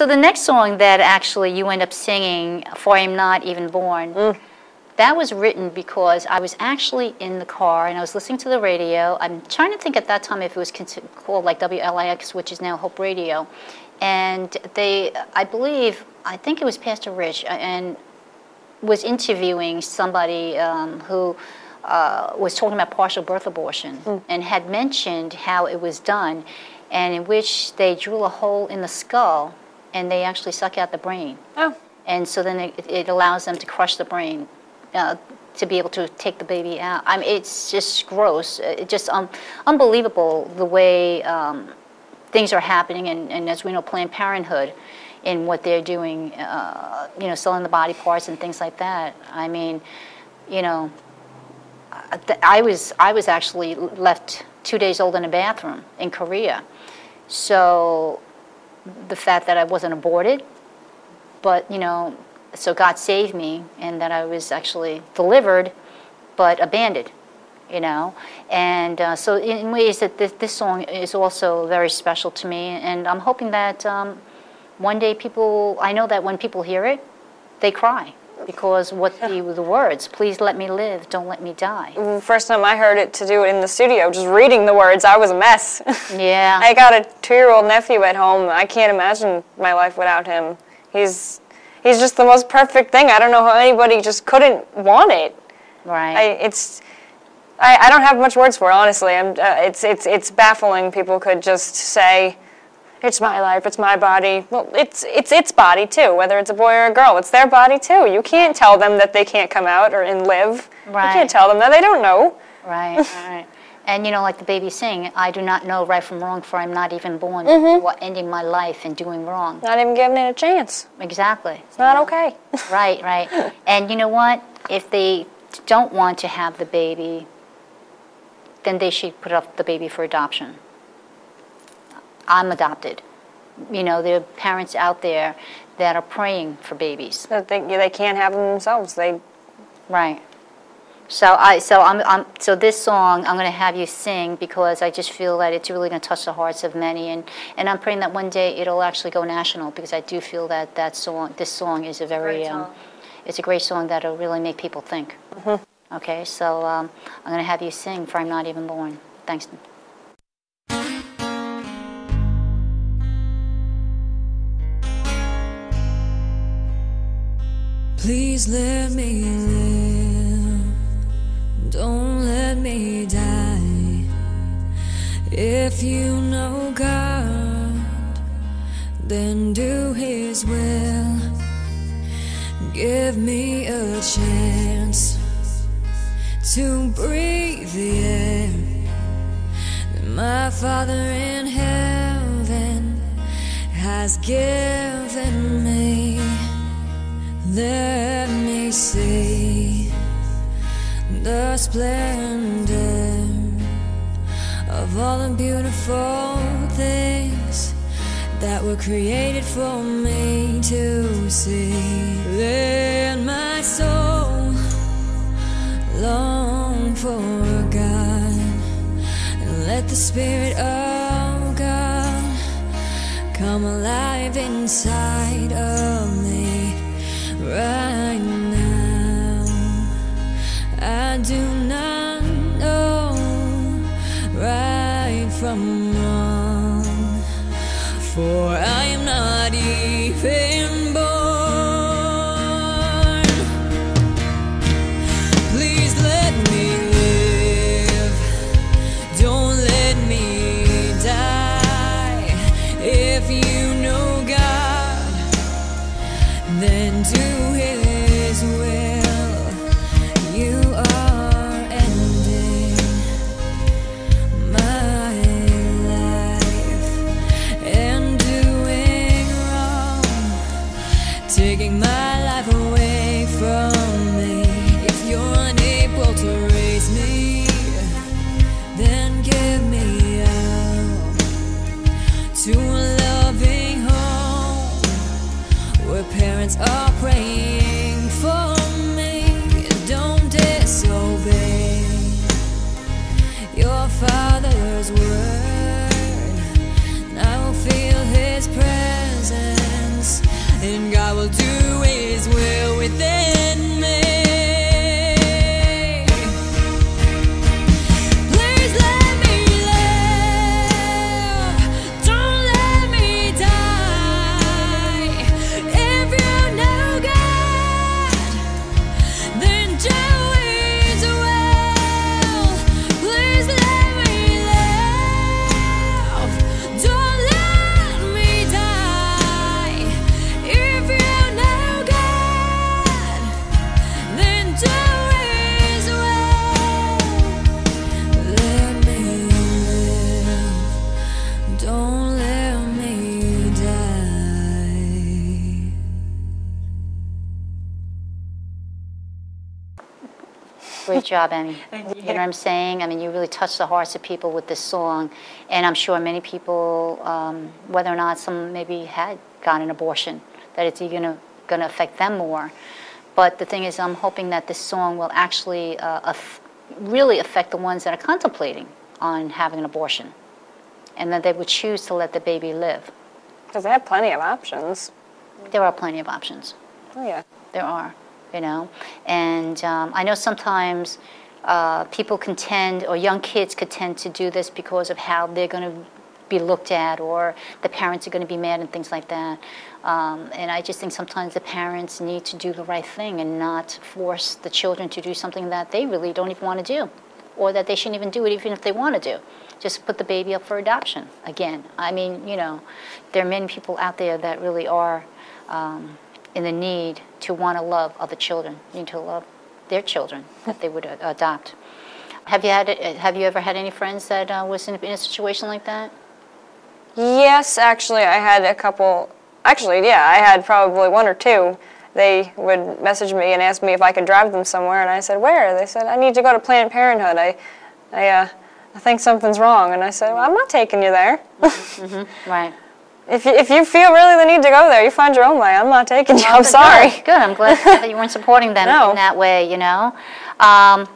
So the next song that actually you end up singing, For I Am Not Even Born, that was written because I was actually in the car and I was listening to the radio. I'm trying to think at that time if it was called like WLIX, which is now Hope Radio. And they, I believe, I think it was Pastor Rich, uh, and was interviewing somebody um, who uh, was talking about partial birth abortion and had mentioned how it was done, and in which they drill a hole in the skull and they actually suck out the brain. Oh, And so then it, it allows them to crush the brain uh, to be able to take the baby out. I mean, it's just gross. It's just um, unbelievable the way um, things are happening. And, and as we know, Planned Parenthood and what they're doing, uh, you know, selling the body parts and things like that. I mean, you know, I was I was actually left two days old in a bathroom in Korea. So the fact that I wasn't aborted, but you know, so God saved me, and that I was actually delivered, but abandoned, you know, and uh, so in ways that this, this song is also very special to me, and I'm hoping that um, one day people, I know that when people hear it, they cry because what the, the words, please let me live, don't let me die. the first time I heard it to do it in the studio, just reading the words, I was a mess. Yeah. I got a two-year-old nephew at home. I can't imagine my life without him. He's he's just the most perfect thing. I don't know how anybody just couldn't want it. right. I it's I, I don't have much words for it, honestly. I'm, uh, it's it's it's baffling. People could just say, "It's my life. It's my body." Well, it's it's its body too. Whether it's a boy or a girl, it's their body too. You can't tell them that they can't come out or and live. You can't tell them that they don't know. Right, right. And you know, like the baby sing, I do not know right from wrong, for I'm not even born. Mm-hmm. What ending my life and doing wrong. Not even giving it a chance. Exactly. It's not okay. Right, right. And you know what? If they don't want to have the baby, then they should put up the baby for adoption. I'm adopted. You know, there are parents out there that are praying for babies. that they they can't have them themselves. They Right. So I so I'm, I'm so this song I'm going to have you sing because I just feel that it's really going to touch the hearts of many and and I'm praying that one day it'll actually go national because I do feel that that song this song is a very Great um, it's a great song that'll really make people think. Okay, so um, I'm going to have you sing for I'm not even born. Thanks. Please let me live. Don't let me die. If you know God, then do His will. Give me a chance to breathe the air that my Father in heaven has given me. Let me see the splendor of all the beautiful things that were created for me to see. Let my soul long for God and let the Spirit of God come alive inside of me right now. I do not know right from wrong, for I am Great job, Emi. You know what I'm saying? I mean, you really touched the hearts of people with this song, and I'm sure many people, um, whether or not some maybe had gotten an abortion, that it's even going to affect them more. But the thing is, I'm hoping that this song will actually uh, aff- really affect the ones that are contemplating on having an abortion, and that they would choose to let the baby live. Because they have plenty of options. There are plenty of options. Oh, yeah. There are, you know. And um, I know sometimes uh, people contend, or young kids could tend to do this because of how they're going to be looked at, or the parents are going to be mad and things like that. Um, and I just think sometimes the parents need to do the right thing and not force the children to do something that they really don't even want to do, or that they shouldn't even do it even if they want to do. Just put the baby up for adoption again. I mean, you know, there are many people out there that really are um, in the need to want to love other children, need to love their children that they would uh, adopt. Have you had Have you ever had any friends that uh, was in, in a situation like that? Yes, actually, I had a couple. Actually, yeah, I had probably one or two. They would message me and ask me if I could drive them somewhere, and I said, "Where?" They said, "I need to go to Planned Parenthood. I, I, uh, I think something's wrong." And I said, well, "I'm not taking you there. Right. If you, if you feel really the need to go there, you find your own way. I'm not taking you. I'm Good, sorry." Good. I'm glad that you weren't supporting them No. in that way. You know. Um,